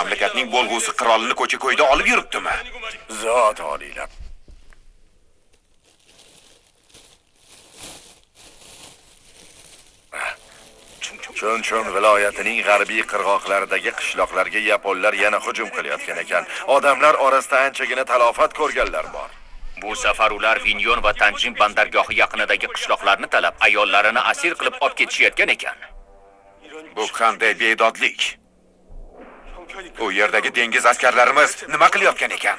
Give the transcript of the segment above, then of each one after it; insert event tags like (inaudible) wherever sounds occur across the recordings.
mamlakatning bo'lg'usi qirolini ko'cha-ko'yda olib yuribdimi? Zot oliylar. Chunchun viloyatining g'arbiy qirg'oqlaridagi qishloqlarga yaponlar yana hujum qilayotgan ekan. Odamlar orasida anchagina talofat ko'rganlar bor. Bu safar ular Vinyon va Tanjin bandargohi yaqinidagi qishloqlarni talab, ayollarini asir qilib olib ketishayotgan ekan. Bu qanday bedodlik? U yerdagi dengiz askarlarimiz nima qilayotgan ekan?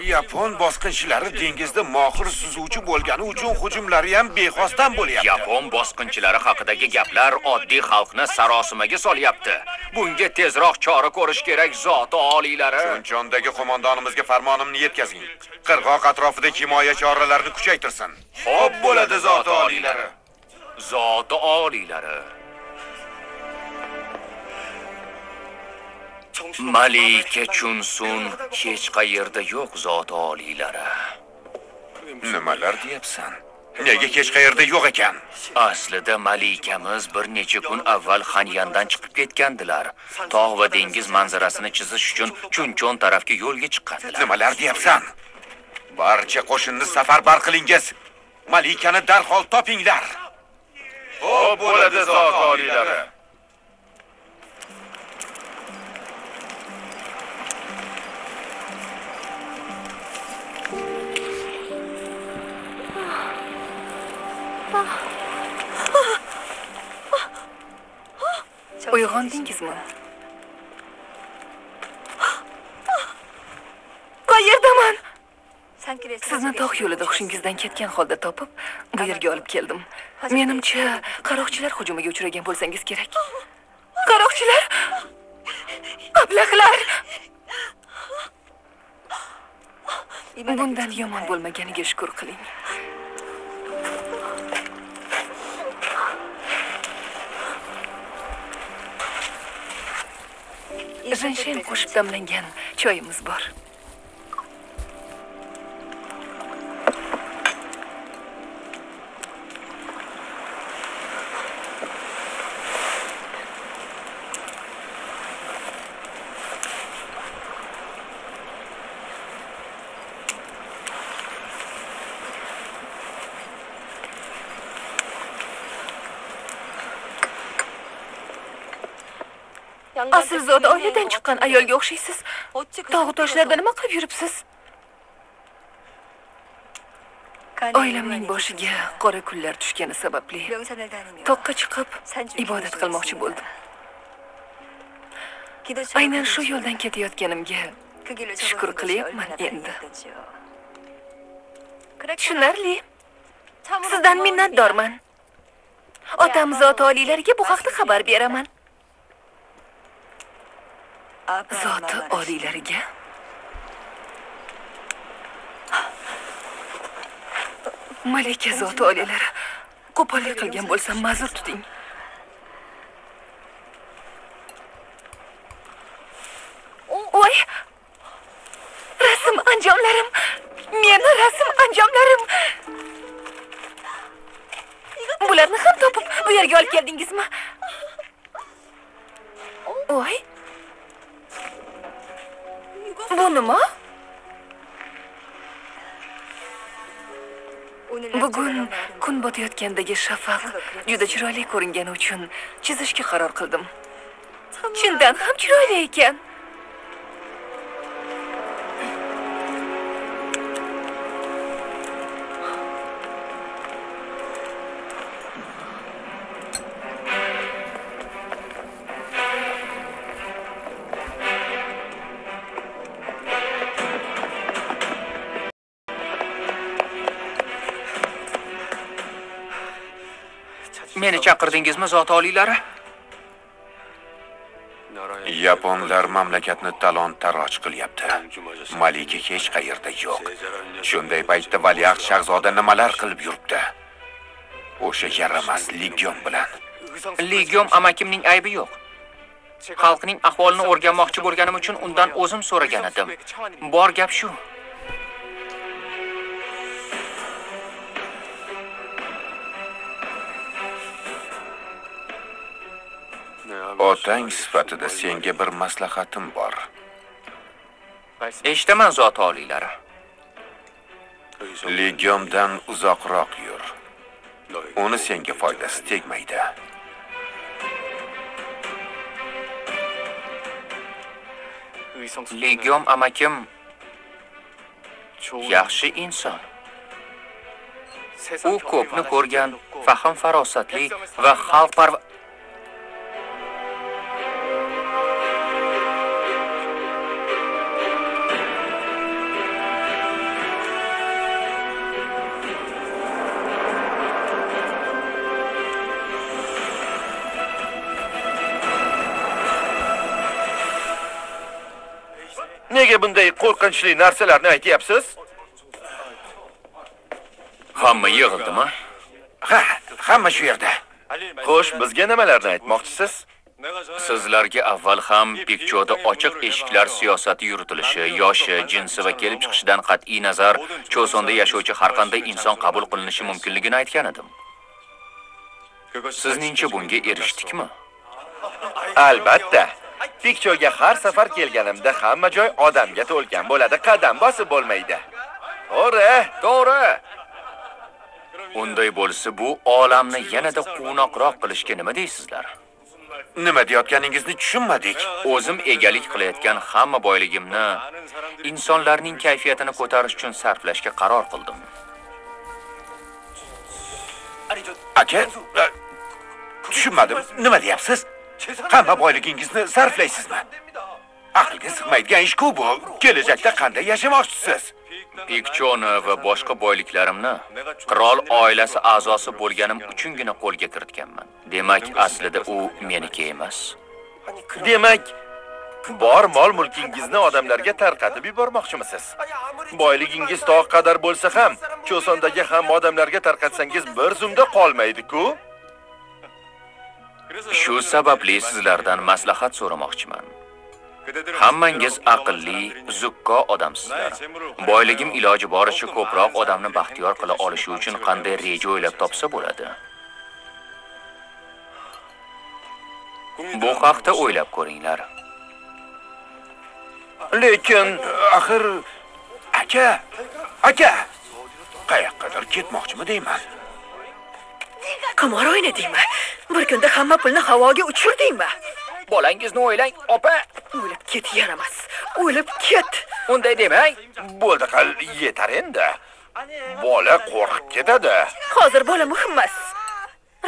Yapon bosqinchilari dengizda mohir suzuvchi bo'lgani uchun hujumlari ham bexosdan bo'lyapti. Yapon bosqinchilari haqidagi gaplar oddiy xalqni sarosimaga solyapti. Bunga tezroq chora ko'rish kerak zoti oliylari. Chunchondagi qo'mondonimizga farmonimni yetkazing. Qirg'oq atrofida himoya choralarini kuchaytirsin. Xo'p bo'ladi zoti oliylari. Zoti oliylari. Malika Chunsun hech qayerda yo'q zoti oliylari. Nimalar deyapsan? Nega hech qayerda yo'q ekan? Aslida malikamiz bir necha kun avval Xanyandan chiqib ketgandilar. Tog' va dengiz manzarasini chizish uchun Chunchon tarafga yo'lga chiqqandilar. Nimalar deyapsan? Barcha qo'shinni safarbar qilingiz. Malikani darhol topinglar. Xo'p bo'ladi zot oliylari. Uyg'ondingizmi? Qayerdaman? Sizni tog' yo'lida hushingizdan ketgan holda topib, bu yerga olib keldim. Menimcha, qaroqchilar hujumiga uchragan bo'lsangiz kerak. Qaroqchilar? Ablahlar! Bundan yomon bo'lmaganiga shukr qiling. Janshen qo'shib damlangan choyimiz bor. Aslzoda oiladan chiqqan ayolga o'xshaysiz. Tog' toshlarda nima qilib yuribsiz? Oilamning boshiga qora kunlar tushgani sababli toqqa chiqib ibodat qilmoqchi bo'ldim. Aynan shu yo'ldan ketayotganimga shukr qilyapman endi. Tushunarli. Sizdan minnatdorman. Otam zot oliylariga bu haqda xabar beraman. Zoti oliylariga Malika zoti oliylari qo'pollik qilgan bo'lsam ma'zur tuting. Voy! Rasm anjomlarim. Meni rasm anjomlarim. Bularni ham topib bu yerga olib keldingizmi? Kun shafaq juda chiroyli ko'ringani uchun chizishga qaror qildim. Chindan ham chiroyli ekan. Chaqirdingizmi zoti oliylari? Yaponlar mamlakatni talon-taroj qilyapti. Malika hech qayerda yo'q. Shunday paytda valiahd shahzoda nimalar qilib yuribdi? O'sha yaramas legion bilan. Legion amakimning aybi yo'q. Xalqning ahvolini o'rganmoqchi bo'lganim uchun undan o'zim so'ragan edim. Bor gap shu. Otang sifatida senga bir maslahatim bor. Eshitaman zot oliylari. Legiondan uzoqroq yur. Uni senga foydasi tegmaydi. Legiom amakim yaxshi inson. U ko'pni ko'rgan fahm farosatli va xalqparvar Nega bunday qo'rqinchli narsalarni aytyapsiz? hamma yig'ildimi ha hamma shu yerda Xo'sh, bizga nimalarni aytmoqchisiz? sizlarga avval ham pikchoda ochiq eshiklar siyosati yuritilishi yoshi jinsi va kelib chiqishidan qat'iy nazar cho'sonda yashovchi har qanday inson qabul qilinishi mumkinligini aytgan edim sizningcha bunga erishdikmi Albatta. Pikchoga har safar kelganimda hamma joy odamga to'lgan bo'ladi, qadam bosib bo'lmaydi. To'g'ri, to'g'ri. unday bo'lsa bu olamni yanada quvnoqroq qilishga nima deysizlar? Nima deyotganingizni tushunmadik. O'zim egalik qilayotgan hamma boyligimni insonlarning kayfiyatini ko'tarish uchun sarflashga qaror qildim. Aka tushunmadim. Nima deyapsiz hamma boyligingizni sarflaysizmi? Aqlga sig'maydigan ish-ku bu. Kelajakda qanday yashamoqchisiz pikchoni va boshqa boyliklarimni qirol oilasi a'zosi bo'lganim uchungina qo'lga kiritganman. Demak aslida u meniki emas. Demak, bor mol mulkingizni odamlarga tarqatib yubormoqchimisiz? Boyligingiz toq qadar bo'lsa ham, cho'sondagi ham odamlarga tarqatsangiz bir zumda qolmaydi-ku. Shu sababli sizlardan maslahat so'ramoqchiman. Hammangiz aqlli zukko odamsizlar. Boyligim iloji boricha ko'proq odamni baxtiyor qila olishi uchun qanday reja o'ylab topsa bo'ladi? Bu haqda o'ylab ko'ringlar. Lekin axir aka aka! Qayoqqadir ketmoqchimi deyman. Qimor o'ynadingmi bir kunda hamma pulni havoga uchirdingmi bolangizni o'ylang opa. O'lib ket yaramas. O'lib ket. Unday demang. Bo'ldi qal yetar endi. Bola qo'rqib ketadi. hozir bola muhim emas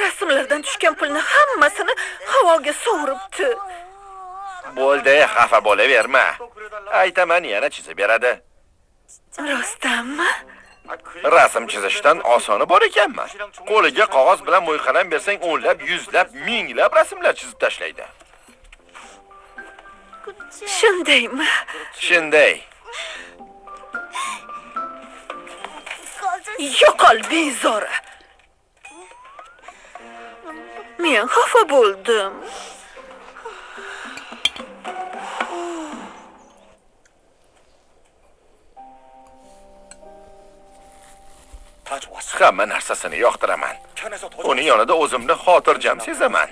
rasmlardan tushgan pulni hammasini havoga sovuribdi. Bo'ldi, xafa bo'laverma. Aytaman, yana chizib beradi. rostdanmi Rasm chizishdan osoni bor ekanmi? Qo'liga qog'oz bilan mo'yqalam bersang, o'nlab, yuzlab, minglab rasmlar chizib tashlaydi. shundaymi Shunday. yo'qol bezori men xafa bo'ldim Hamma narsasini yoqtiraman. uni yonida o'zimni xotirjam sezaman.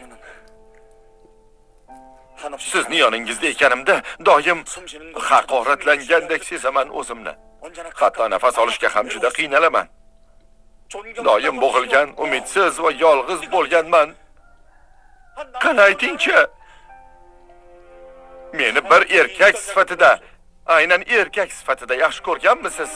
Sizni yoningizda ekanimda doim haqoratlangandek sezaman o'zimni. Hatto nafas olishga ham juda qiynalaman. Doim bo'g'ilgan, umidsiz va yolg'iz bo'lganman. Qani aytingchi? Meni bir erkak sifatida, aynan erkak sifatida yaxshi ko'rganmisiz?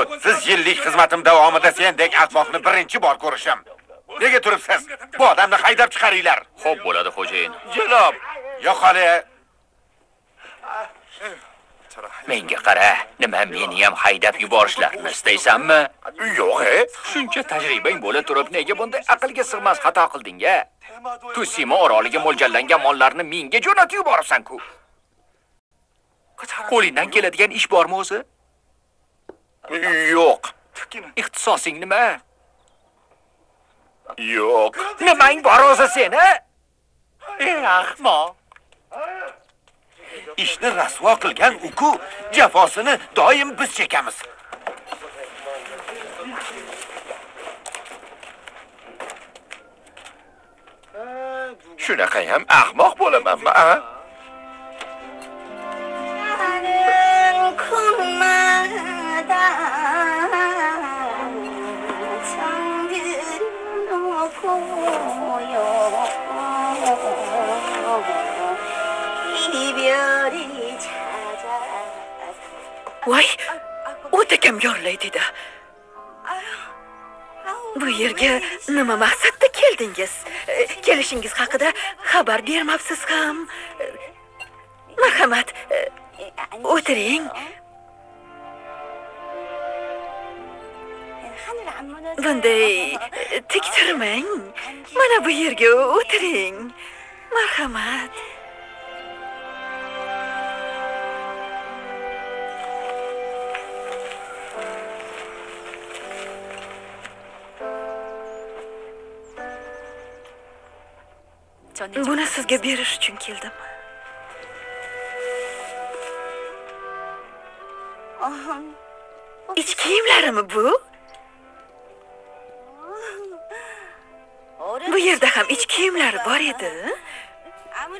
O'ttiz yillik xizmatim davomida sendek ahmoqni birinchi bor ko'rishim. Nega turibsiz? Bu odamni haydab chiqaringlar. Xo'p bo'ladi xo'jayin. Janob! Yo'q hali. Menga qara nima meni ham haydab yuborishlarini istaysanmi yo'q e shuncha tajribang bo'la turib nega bunday aqlga sig'mas xato qilding a tusima oroliga mo'ljallangan mollarni menga jo'natib yuboribsan-ku qo'lingdan keladigan ish bormi o'zi yo'q ixtisosing nima yo'q nimang bor o'zi seni ey ahmoq ishni rasvo qilgan uku jafosini doim biz chekamiz shunaqa ham ahmoq bo'lamanmi a voy o'ta kam yorlaydi bu yerga nima maqsadda keldingiz? E, kelishingiz haqida xabar bermabsiz ham marhamat e, o'tiring. Bunday e, tik turmang mana bu yerga o'tiring. Marhamat. Buni sizga berish uchun keldim. Ich kiyimlarimi bu bu yerda ham ich kiyimlari bor edi.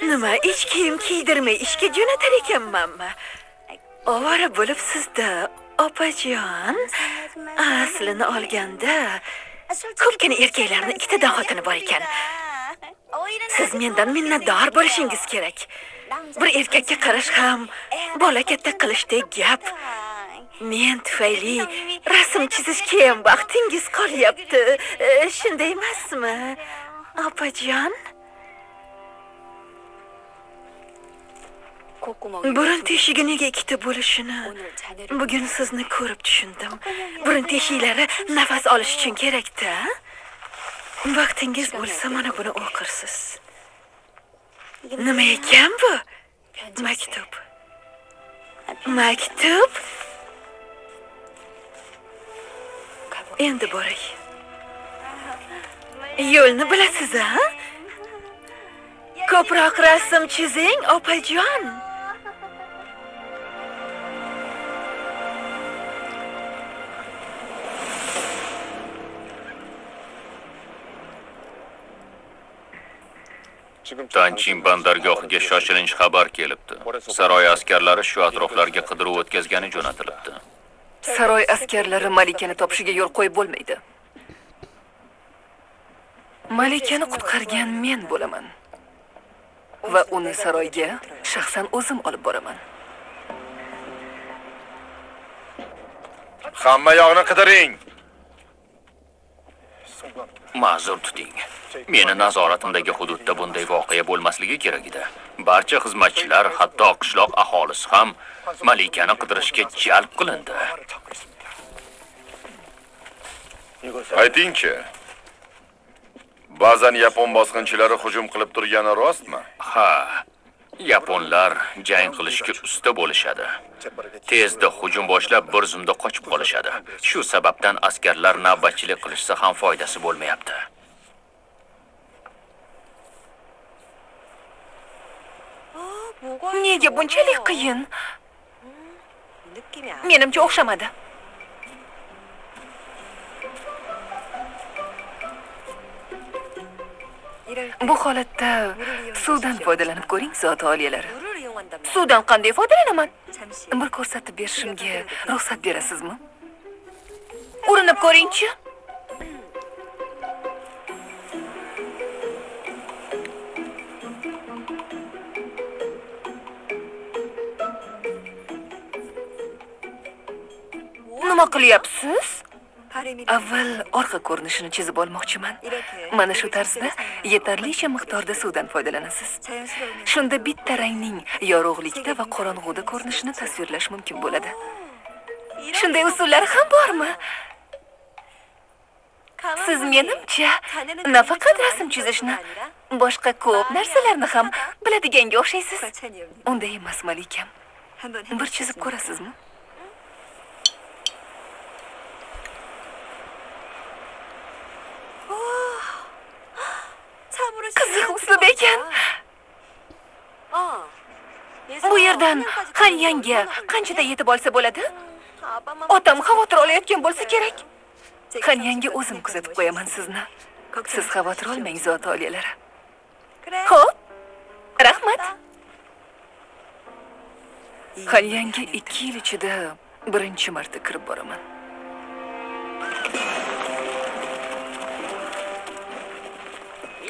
Nima ich kiyim kiydirmay ishga jo'natar ekanmanmi ovora bo'libsizda opajon. Aslini olganda ko'pgina erkaklarni ikkitadan xotini bor ekan. Siz mendan minnatdor bo'lishingiz kerak. Bir erkakka qarash ham bola katta qilishdek gap. Men tufayli rasm chizishga ham vaqtingiz qolyapti. E, shunday emasmi opajon? Burun teshigi nega ikkita bo'lishini bugun sizni ko'rib tushundim. Burun teshiklari nafas olish uchun kerakda vaqtingiz bo'lsa mana buni o'qirsiz. Nima ekan bu? Maktub. Maktub? Endi boray yo'lni bilasiz a ko'proq rasm chizing opajon Tanchin bandargohiga shoshilinch xabar kelibdi. Saroy askarlari shu atroflarga qidiruv o'tkazgani jo'natilibdi. Saroy askarlari malikani topishiga yo'l qo'yib bo'lmaydi. Malikani qutqargan men bo'laman. Va uni saroyga shaxsan o'zim olib boraman. Hamma yoqni qidiring. Ma'zur tuting. Meni nazoratimdagi hududda bunday voqea bo'lmasligi kerak edi. Barcha xizmatchilar, hatto qishloq aholisi ham malikani qidirishga jalb qilindi. aytingchi ba'zan yapon bosqinchilari hujum qilib turgani rostmi Ha, yaponlar jang qilishga usta bo'lishadi. Tezda hujum boshlab bir zumda qochib qolishadi. Shu sababdan askarlar navbatchilik qilishsa ham foydasi bo'lmayapti. nega bunchalik qiyin menimcha o'xshamadi bu holatda suvdan foydalanib ko'ring zot oliyalari suvdan qanday foydalanaman? Bir ko'rsatib berishimga ruxsat berasizmi? Urinib ko'ringchi. Nima qilyapsiz? Avval orqa ko'rinishini chizib olmoqchiman. Mana shu tarzda yetarlicha miqdorda suvdan foydalanasiz. Shunda bitta rangning yorug'likda va qorong'uda ko'rinishini tasvirlash mumkin bo'ladi. Shunday usullari ham bormi? Siz menimcha nafaqat rasm chizishni boshqa ko'p narsalarni ham biladiganga o'xshaysiz. Unday emas malikam bir chizib ko'rasizmi qiziq uslub ekan bu yerdan xanyanga qanchada yetib olsa bo'ladi otam xavotir olayotgan bo'lsa kerak xanyanga o'zim kuzatib qo'yaman sizni siz xavotir olmang zot oliyalari ho'p. Rahmat. Xanyanga ikki yil ichida birinchi marta kirib boraman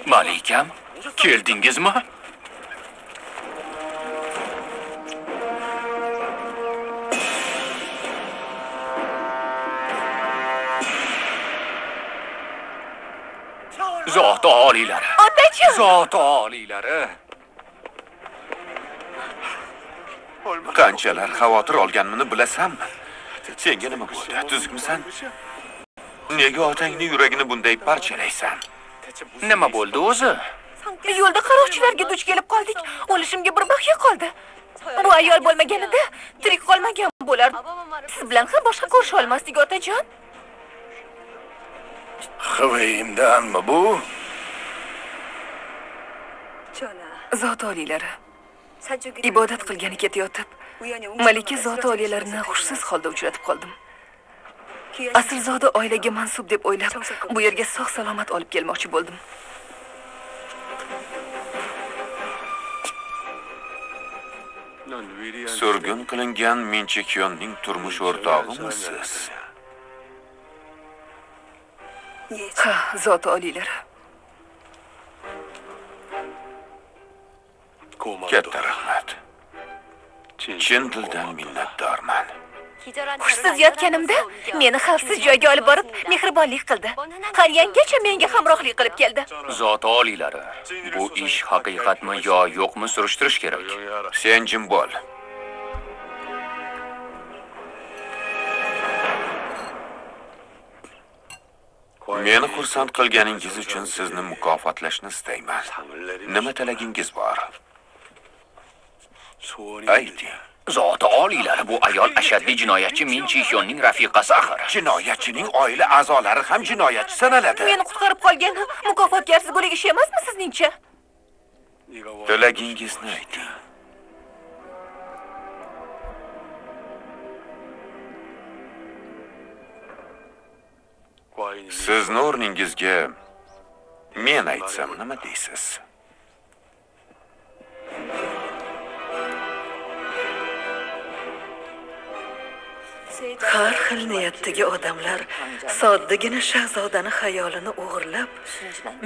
malikam keldingizmi? Zoti oliylari otajon zoti oliylari qanchalar xavotir olganimni bilasanmi senga nima bo'ldi tuzukmisan? Nega otangning yuragini bunday parchalaysan nima bo'ldi o'zi? Yo'lda qaroqchilarga duch kelib qoldik. o'lishimga bir baqiya qoldi bu ayol bo'lmaganida tirik qolmagan bo'lar. Siz bilan ham boshqa ko'risha olmasdik otajon. Xivayimdanmi bu? zot oliylari ibodat qilgani ketayotib malika zoti oliylarini hushsiz holda uchratib qoldim aslzoda oilaga mansub deb o'ylab bu yerga sog' salomat olib kelmoqchi bo'ldim. Surgun qilingan minchikyonning turmush o'rtog'imisiz? Ha zoti oliylari katta rahmat. Chin dildan minnatdorman hushsiz yotganimda meni xavfsiz joyga olib borib mehribonlik qildi. Qaryangacha menga hamrohlik qilib keldi. zoti oliylari bu ish haqiqatmi yo yo'qmi surishtirish kerak. sen jim bo'l. Meni xursand qilganingiz uchun sizni mukofotlashni istayman. Nima tilagingiz bor? Ayting zoti oliylari bu ayol ashaddiy jinoyatchi min chixyonning rafiqasi axir. Jinoyatchining oila a'zolari ham jinoyatchi sanaladi. Meni qutqarib qolgani mukofotga arzigulik ish emasmi sizningcha? Tilagingizni ayting. Sizni o'rningizga men aytsam nima deysiz har xil niyatdagi odamlar soddagina shahzodani xayolini o'g'irlab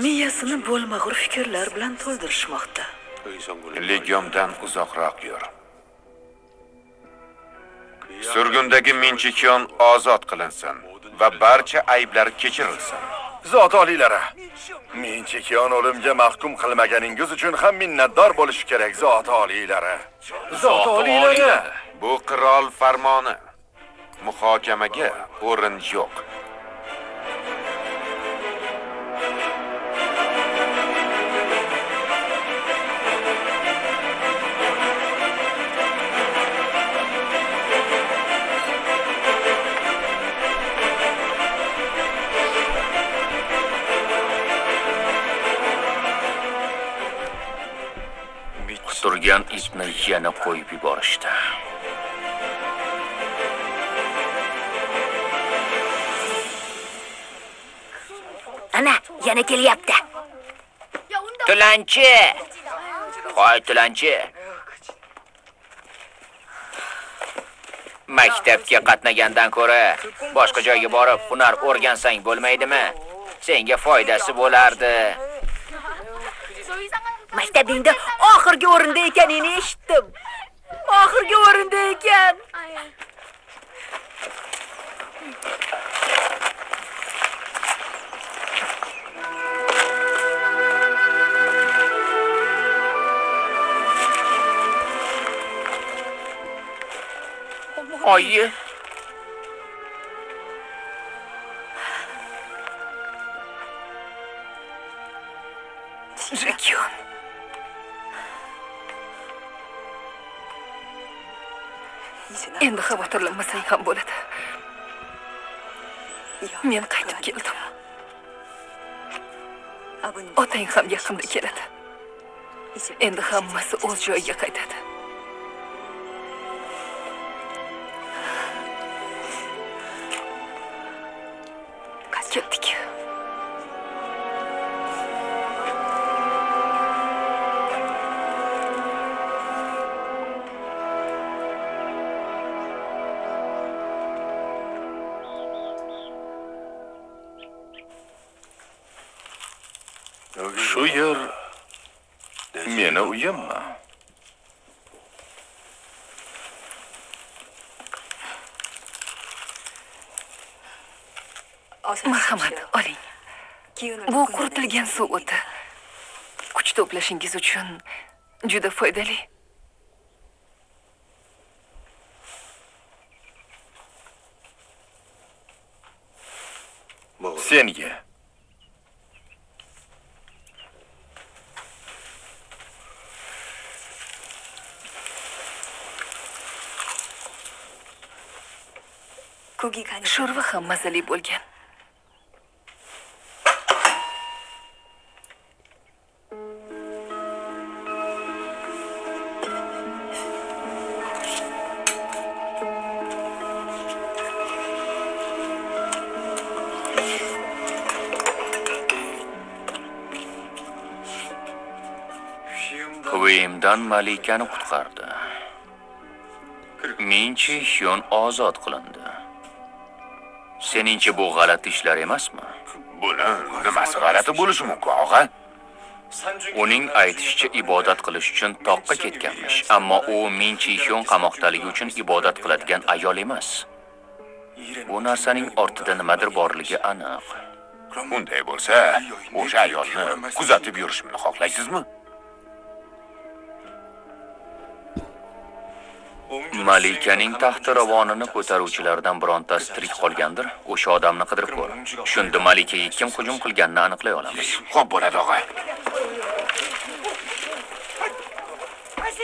miyasini bo'lmag'ur fikrlar bilan to'ldirishmoqda legyomdan uzoqroq yur surgundagi minchikyon ozod qilinsin va barcha ayblar kechirilsin Zot oliylari. Men chekyon o'limga mahkum qilmaganingiz uchun ham minnatdor bo'lish kerak, zot oliylari. Zot oliylari. bu qirol farmoni muhokamaga o'rin yo'q. Turgan ipni yana qo'yib yuborishdi. Ana yana kelyapti. Tilanchi hoy tilanchi maktabga qatnagandan ko'ra boshqa joyga borib hunar o'rgansang bo'lmaydimi? Senga foydasi bo'lardi. Maktabingda oxirgi o'rinda ekaningni eshitdim. Oxirgi o'rinda ekan Oyi, Zukun. Endi xavotirlanmasang ham bo'ladi. Men qaytib keldim. Otang ham yaqinda keladi. Endi hammasi o'z joyiga qaytadi. Uyimmi? Marhamat, oling. Bu quritilgan suv o'ti. Kuch to'plashingiz uchun juda foydali. Sen ye. Sho'rva ham mazali bo'lgan. Kveyimdan malikani qutqardi. Minchi Hyun ozod qilindi. Seningcha bu g'alati ishlar emasmi? Buni nimasi g'alati bo'lishi mumkin, og'a? Uning aytishicha ibodat qilish uchun toqqa ketganmish, ammo u Min Chi Hyun qamoqdaligi uchun ibodat qiladigan ayol emas. Bu narsaning ortida nimadir borligi aniq. Unday bo'lsa, o'sha ayolni kuzatib yurishimni xohlaysizmi? Malikaning taxti ravonini ko'taruvchilardan birontasi tirik qolgandir. O'sha odamni qidirib ko'r. Shunda Malikaga kim hujum qilganini aniqlay olamiz. Xo'p bo'ladi, og'a.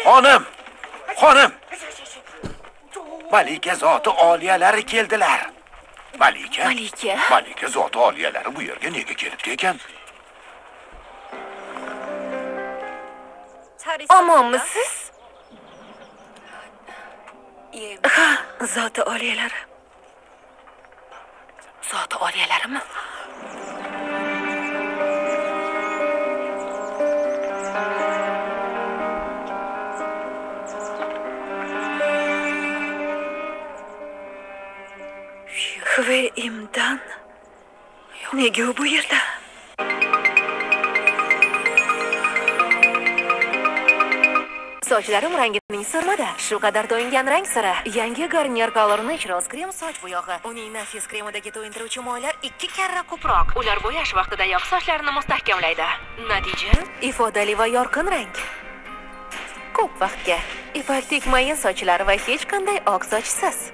Xonim! Xonim! Malika zoti oliyalari keldilar. Malika? Malika? Malika zoti oliyalari bu yerga nega kelibdi ekan? Omonmisiz? Ha, zoti oliyalari. Zoti oliyalarimi? Hve imdan nega u bu yerda? Sochlarim rangining sirmada. Shu qadar to'yingan rang siri. Yangi Garnier Color naturals krem soch bo'yog'i. Uning nafis kremidagi to'yintiruvchi moylar 2 karra ko'proq. Ular bo'yash vaqtidayoq sochlarni mustahkamlaydi. Natija ifodali va yorqin rang. Ko'p vaqtga ipakdek mayin sochlar va hech qanday oq sochsiz.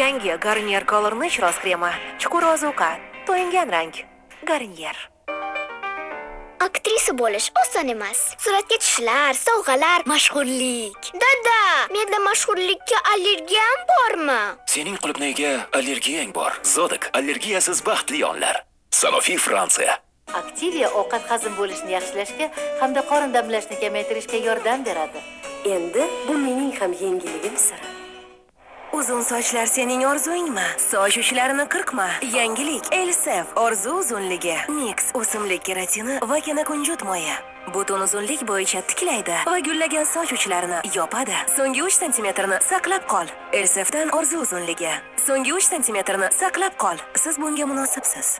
Yangi Garnier Color naturals kremi. Chuqur ozuqa, to'yingan rang. Garnier. Aktrisa bo'lish oson emas. Suratga tushishlar, sovg'alar, mashhurlik. Dada, menda mashhurlikka allergiyam bormi? Sening qulupnayga allergiyang bor. Zodik allergiyasiz baxtli onlar. Sanofi Fransiya. Aktivia ovqat hazm bo'lishini yaxshilashga hamda qorin damlashni kamaytirishga yordam beradi. Endi bu mening ham yengilligim siri. Uzun sochlar sening orzungmi? Soch uchlarini qirqma. Yangilik Elsef orzu uzunligi. Mix o'simlik keratini va kanakunjut moyi. Butun uzunlik bo'yicha tiklaydi va gullagan soch uchlarini yopadi. So'nggi 3 santimetrni saqlab qol. Elsefdan orzu uzunligi. So'nggi 3 santimetrni saqlab qol. Siz bunga munosibsiz.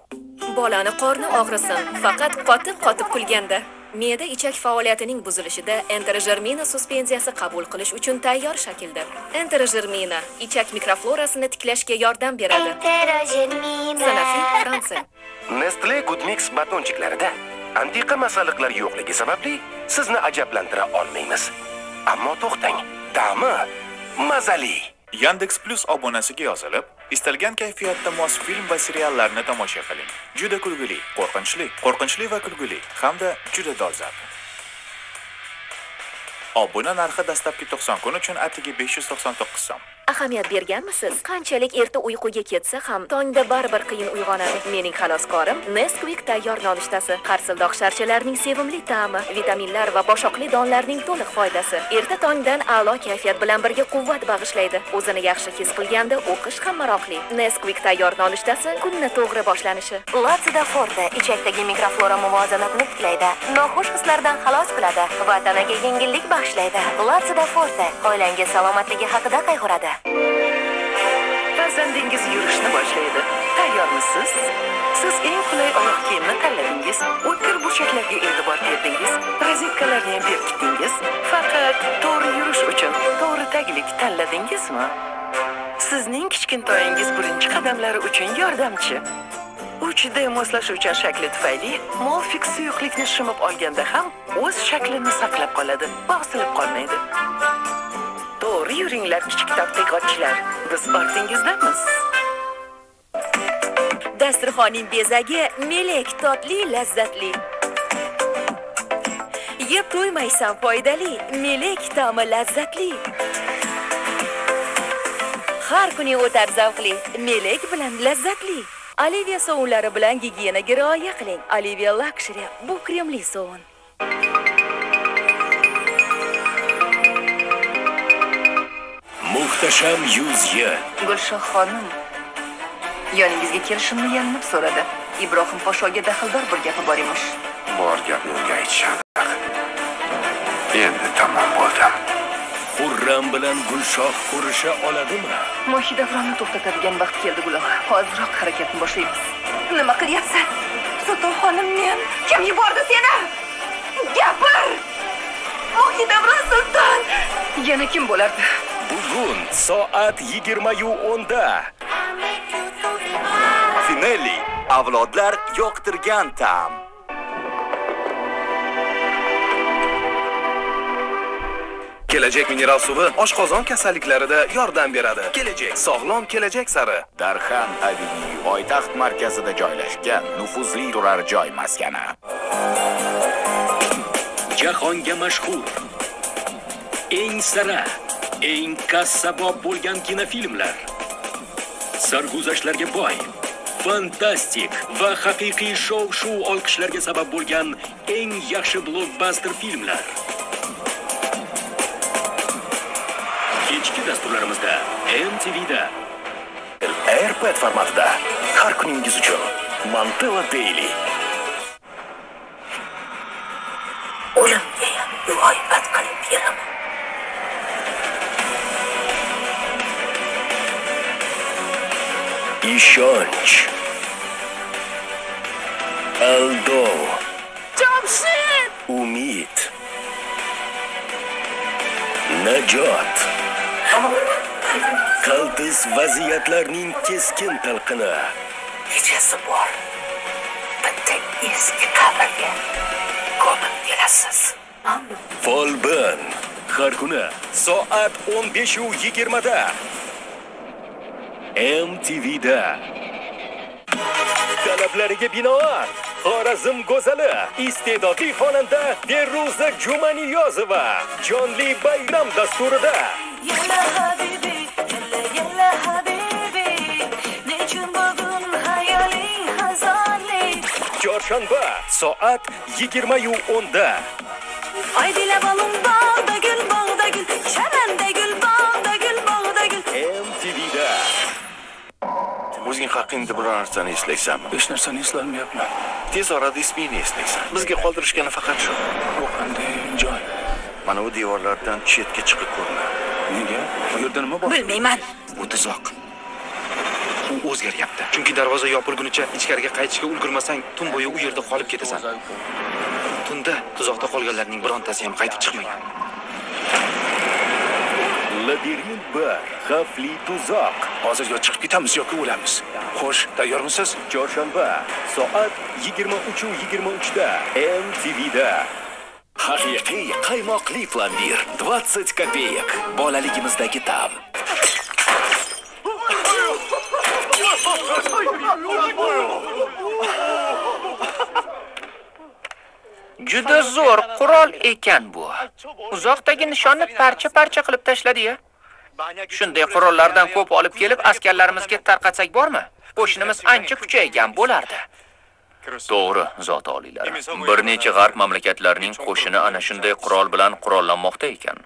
Bolani qorni og'risin, faqat qotib-qotib kulganda. Me'da ichak faoliyatining buzilishida enterojermina suspenziyasi qabul qilish uchun tayyor shakldir. Enterojermina ichak mikroflorasini tiklashga yordam beradi. Sanofi, Fransiya. (laughs) Nestle Good Mix batonchiklarida antiqa masalliqlar yo'qligi sababli sizni ajablantira olmaymiz. Ammo to'xtang, ta'mi mazali. Yandex Plus obunasiga yozilib, istalgan kayfiyatda mos film va seriallarni tomosha qiling. Juda kulgili, qo'rqinchli, qo'rqinchli va kulgili hamda juda dolzarb. Obuna narxi dastlabki 90 kun uchun atigi 599 so'm. Ahamiyat berganmisiz? Qanchalik erta uyquga ketsa ham tongda baribir qiyin uyg'onadi. Mening xaloskorim Nesquik tayyor nonushtasi. Qarsildoq sharchalarning sevimli ta'mi, vitaminlar va boshoqli donlarning to'liq foydasi. Erta tongdan a'lo kayfiyat bilan birga quvvat bag'ishlaydi. O'zini yaxshi his qilganda o'qish ham maroqli. Nesquik tayyor nonushtasi kunni to'g'ri boshlanishi. Latsida Forte ichakdagi mikroflora muvozanatini tiklaydi. Noxush hislardan xalos qiladi va tanaga yengillik bag'ishlaydi. Latsida Forte oilangiz salomatligi haqida qayg'uradi. Farzandingiz yurishni boshlaydi. Tayyormisiz? Siz eng qulay oyoq kiyimni tanladingiz. O'tkir burchaklarga e'tibor berdingiz. Rozetkalarni ham berkitdingiz. Faqat to'g'ri yurish uchun to'g'ri taglik tanladingizmi? Sizning kichkintoyingiz birinchi qadamlari uchun yordamchi. 3D moslashuvchan shakli tufayli Molfix suyuqlikni shimib olganda ham o'z shaklini saqlab qoladi, bosilib qolmaydi. To'g'ri yuringlar kichik tadqiqotchilar. Biz ortingizdamiz. Dasturxonning bezagi melek, totli, lazzatli. Yeb to'ymaysan foydali, melek ta'mi lazzatli. Har kuni o'tar zavqli, melek bilan lazzatli. Olivia sovunlari bilan gigiyenaga rioya qiling. Olivia Luxury bu kremli sovun. Muhtasham yuz yil. Gulshoh xonim, yoningizga kelishimni yalinib so'radi. Ibrohim Poshoga daxldor bir gapi bor emish. Bor gapni unga aytishadi. Endi tamom bo'ldim. Xurram bilan Gulshoh ko'risha oladimi? Mohidavronni to'xtatadigan vaqt keldi Guloh. Hoziroq harakatni boshlaymiz. Nima qilyapsan? Sulton xonim men kim yubordi seni? Gapir! Mohidavron sulton! Yana kim bo'lardi? Bugun soat 20:10 da Finelli avlodlar yoqtirgan ta'm. Kelajak mineral suvi oshqozon kasalliklarida yordam beradi. Kelajak sog'lom kelajak sari. Darxan Avenue poytaxt markazida joylashgan nufuzli turar joy maskani. Jahonga mashhur eng sara, eng kassabob bo'lgan kinofilmlar. Sarguzashtlarga boy, fantastik va haqiqiy shov-shuv olqishlarga sabab bo'lgan eng yaxshi blockbuster filmlar. Kechki dasturlarimizda MTVda AirPad formatida har kuningiz uchun Mantella Daily. O'limga ham muloyimat qilib beraman. Ishonch, aldov, Jamshid! umid, najot, qaltis vaziyatlarning keskin talqini. Kechasi bor. Bitta eski qabrga ko'mib berasiz. Folbin har kuni soat 15:20 da. MTVda. Talablariga binoan Xorazm go'zali, iste'dodli xonanda Beruza Jumaniyozova jonli bayram dasturida. Yalla habibi, yalla yalla habibi, nechun bugun hayoling? Chorshanba soat 20:10 da. Balon bog'da gul, bog'da O'zing haqingda biror narsani eslaysanmi? Hech narsani eslolmayapman. Tez orada ismingni eslaysan. Bizga qoldirishgani faqat shu. Bu qanday joy? Mana bu devorlardan chetga chiqib ko'rma. Nega? Bu yerda nima bor? Bilmayman. Bu tuzoq. U o'zgaryapti. Chunki darvoza yopilgunicha ichkariga qaytishga ulgurmasang, tun bo'yi u yerda qolib ketasan. tunda tuzoqda qolganlarning birontasi ham qaytib chiqmagan labirint bir xavfli tuzoq hozir yo chiqib ketamiz yoki o'lamiz xo'sh tayyormisiz chorshanba soat 23:23 da mtvda Haqiqiy qaymoqli plombir 20 kopeyk Bolaligimizdagi ta'm. Juda zo'r qurol ekan bu. Uzoqdagi nishonni parcha-parcha qilib tashladi-ya. Shunday qurollardan ko'p olib kelib askarlarimizga tarqatsak bormi? Qo'shinimiz ancha kuchaygan bo'lardi. To'g'ri, zot oliylar. Bir necha g'arb mamlakatlarining qo'shini ana shunday qurol bilan qurollanmoqda ekan.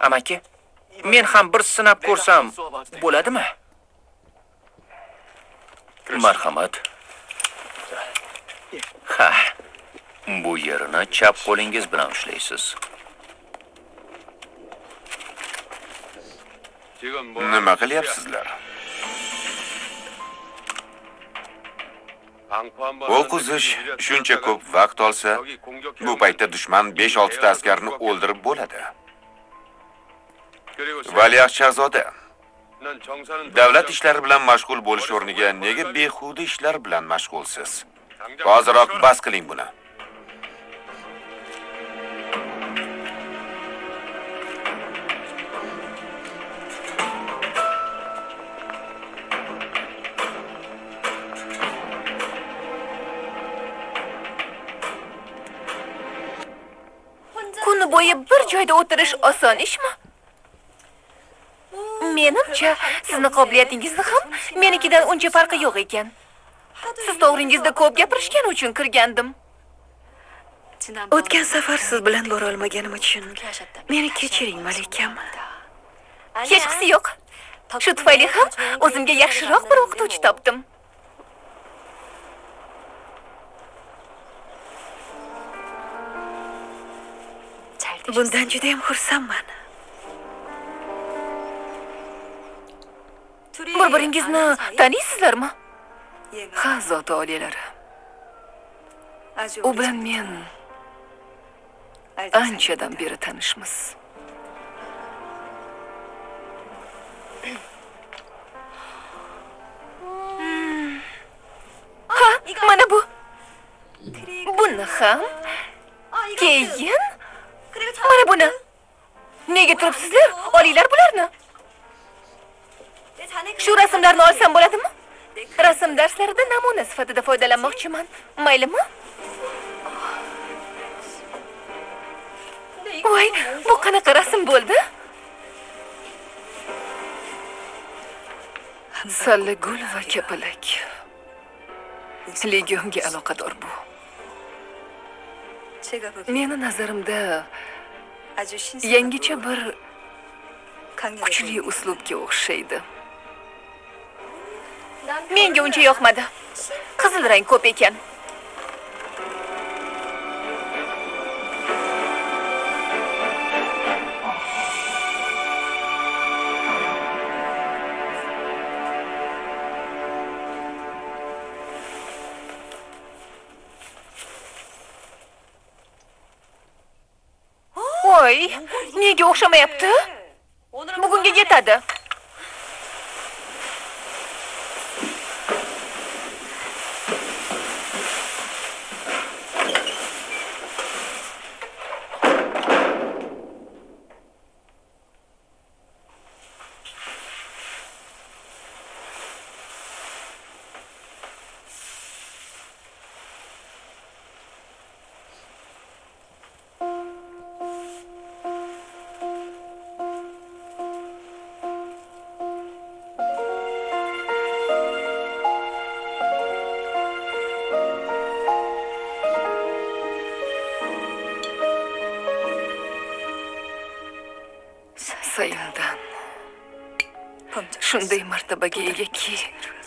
Amaki, men ham bir sinab ko'rsam bo'ladimi? Marhamat. Ha. Bu yerini chap qo'lingiz bilan ushlaysiz. Nima qilyapsizlar? O'q uzish shuncha ko'p vaqt olsa, bu paytda dushman 5-6 ta askarni o'ldirib bo'ladi. Valiahd shahzoda, davlat ishlari bilan mashg'ul bo'lish o'rniga nega behuda ishlar bilan mashg'ulsiz? Hoziroq bas qiling buni. Joyda o'tirish oson ishmi? Menimcha, sizni qobiliyatingizni ham menikidan uncha farqi yo'q ekan. Siz to'g'ringizda ko'p gapirishgani uchun kirgandim. O'tgan safar siz bilan bora olmaganim uchun meni kechiring, malikam. Hechqisi yo'q. Shu tufayli ham o'zimga yaxshiroq bir o'qituvchi topdim. Bundan juda ham xursandman. Bir-biringizni taniysizlarmi? Ha, zot oliyalari. U bilan men anchadan beri tanishmiz. Ha, mana bu. Buni ham keyin mana buni. Nega turibsizlar? Olinglar bularni. Shu rasmlarni olsam bo'ladimi? Rasm darslarida namuna sifatida foydalanmoqchiman. Maylimi? Voy, bu qanaqa rasm bo'ldi? Sallagul va kapalak. Legionga aloqador bu. Meni nazarimda yangicha bir kuchli uslubga o'xshaydi. Menga uncha yoqmadi. Qizil rang ko'p ekan. O'xshamayapti? Bugunga yetadi. Martabaga egaki,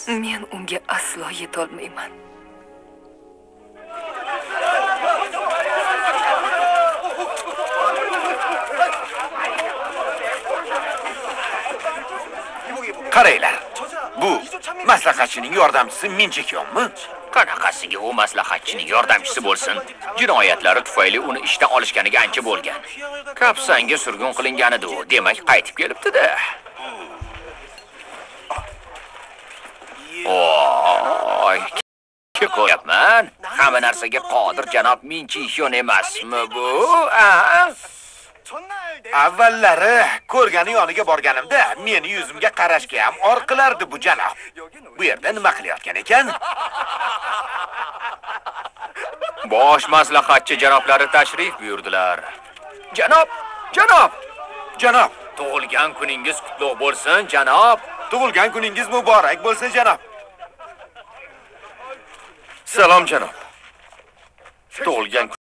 men unga aslo yetolmayman. Qaranglar. Bu maslahatchining yordamchisi Minchikyonmi? qanaqasiga u maslahatchining yordamchisi bo'lsin jinoyatlari tufayli uni ishdan olishganiga ancha bo'lgan kapsanga surgun qilinganidi u demak qaytib kelibdi-da voy ko'ryapman hamma narsaga qodir janob minchishon emasmi bu a avvallari ko'rgani yoniga borganimda meni yuzimga qarashga ham or qilardi bu janob. Bu yerda nima qilayotgan ekan? Bosh maslahatchi janoblari tashrif buyurdilar. Janob janob janob tug'ilgan kuningiz qutlug' bo'lsin janob. Tug'ilgan kuningiz muborak bo'lsin janob salom janob. Tug'ilgan